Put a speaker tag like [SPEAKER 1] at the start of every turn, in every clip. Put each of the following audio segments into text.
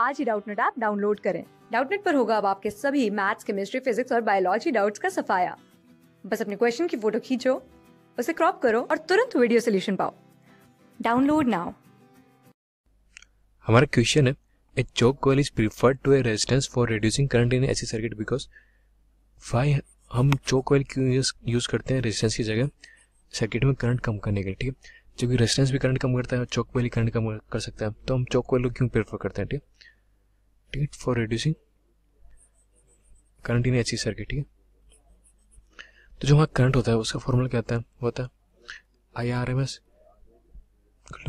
[SPEAKER 1] आज ही Doubtnut app download करें। डाउटनेट पर होगा अब आपके सभी मैथ्स केमिस्ट्री फिजिक्स और बायोलॉजी डाउट्स का सफाया। बस अपने क्वेश्चन की फ़ोटो खींचो, उसे क्रॉप करो और तुरंत वीडियो सोल्यूशन पाओ। डाउनलोड नाउ
[SPEAKER 2] हमारा क्वेश्चन है a choke coil is preferred to a resistance for reducing current in AC circuit because why हम चोक coil क्यों यूज़ करते हैं रेजिस्टेंस की जगह? सर्किट में करंट कम करने के लिए, ठीक है? क्योंकि रेजिस्टेंस भी करंट कम करता है और चौक वाली करंट कम कर सकता है तो हम चौक को क्यों प्रेफर करते हैं, ठीक ठीक for reducing current in H circuit ठीक है? तो जो हमारा करंट होता है, उसका फॉर्मूला क्या होता है? वो होता है I R M S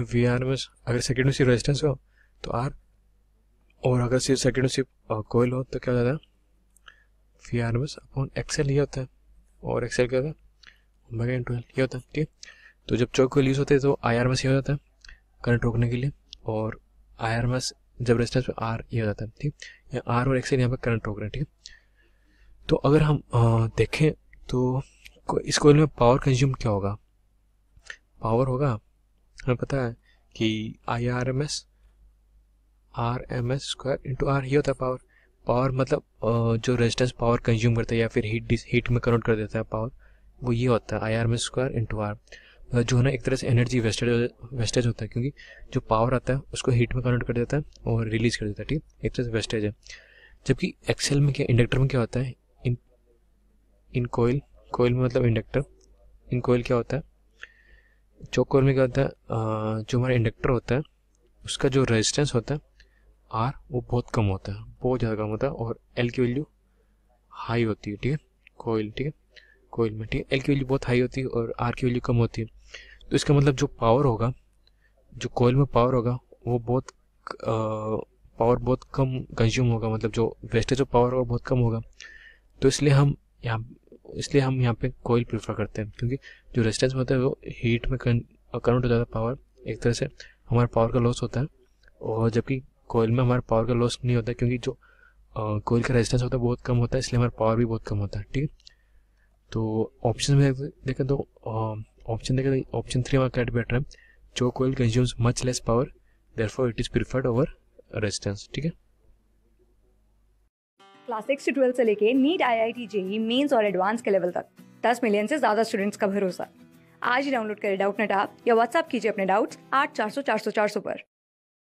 [SPEAKER 2] V R M S अगर सर्किट में सिर्फ़ रेजिस्टेंस हो तो आर और अगर सिर्फ़ सर्किट में सिर्फ़ कोयल हो तो क्या हो? जाता है V R M S upon XL ये होता है। और एक्सेल क्या होता है? एल ये होता है, ठीक है? तो जब चौक कोयल यूज़ होते हैं तो आई आर एम एस ये हो जाता है करंट रोकने के लिए। और आई आर एम एस जब रेजिस्टेंस पे आर ये हो जाता है, ठीक या आर और एक्सएल यहाँ पर करंट हैं, ठीक तो अगर हम देखें तो इस कोयल में पावर कंज्यूम क्या होगा? पावर होगा? हमें पता है कि I R M S R M S square into R ही होता है पावर पावर मतलब जो रेजिस्टेंस पावर कंज्यूम करता है या फिर हीट हीट में कन्वर्ट कर देता है पावर वो ये होता है I R M S square into R जो है ना, एक तरह से एनर्जी वेस्टेज वेस्टेज होता है, क्योंकि जो पावर आता है, उसको हीट में कन्वर्ट कर देता है और रिलीज़ कर देता है, ठीक है? एक तरह से वेस्टेज है। जबकि एक्सेल में क्या इंडक्टर में क्या होता है? इन इन कोयल कोयल में मतलब इंडक्टर इन कोयल क्या होता है? चौक कोयल में क्या होता है? जो हमारा इंडक्टर होता है, उसका जो रेजिस्टेंस होता है आर वो बहुत कम होता है, बहुत ज़्यादा कम होता है और एल की वैल्यू हाई होती है, ठीक है? कोयल ठीक है? कोयल में, ठीक है? एल की वैल्यू बहुत हाई होती है और आर की वैल्यू कम होती है। तो इसका मतलब जो पावर होगा, जो कोयल में पावर होगा, वो बहुत पावर बहुत कम कंज्यूम होगा। मतलब जो वेस्टेज ऑफ़ पावर होगा बहुत कम होगा। तो इसलिए हम यहाँ, इसलिए हम यहाँ पे कोयल प्रेफर करते हैं, क्योंकि जो रेजिस्टेंस होता है, वो हीट में कन्वर्ट हो जाता है पावर एक तरह से। हमारा पावर का लॉस होता है और जबकि कोयल में हमारा पावर का लॉस नहीं होता, क्योंकि जो कोयल का रेजिस्टेंस होता है बहुत कम होता है, इसलिए हमारा पावर भी बहुत कम होता है, ठीक है? तो ऑप्शन में देखें तो ऑप्शन देखें ऑप्शन थ्री हमारा करेक्ट बेटर है। जो coil consumes much less power therefore it is preferred over resistance ठीक है?
[SPEAKER 1] क्लास सिक्स से ट्वेल्थ से लेके NEET I I T JEE mains और एडवांस के लेवल तक। दस मिलियन से ज़्यादा स्टूडेंट्स का भरोसा। आज ही डाउनलोड करें डाउट नेट आप या व्हाट्सअप कीजिए अपने डाउट्स आठ चार सौ चार सौ चार सौ पर।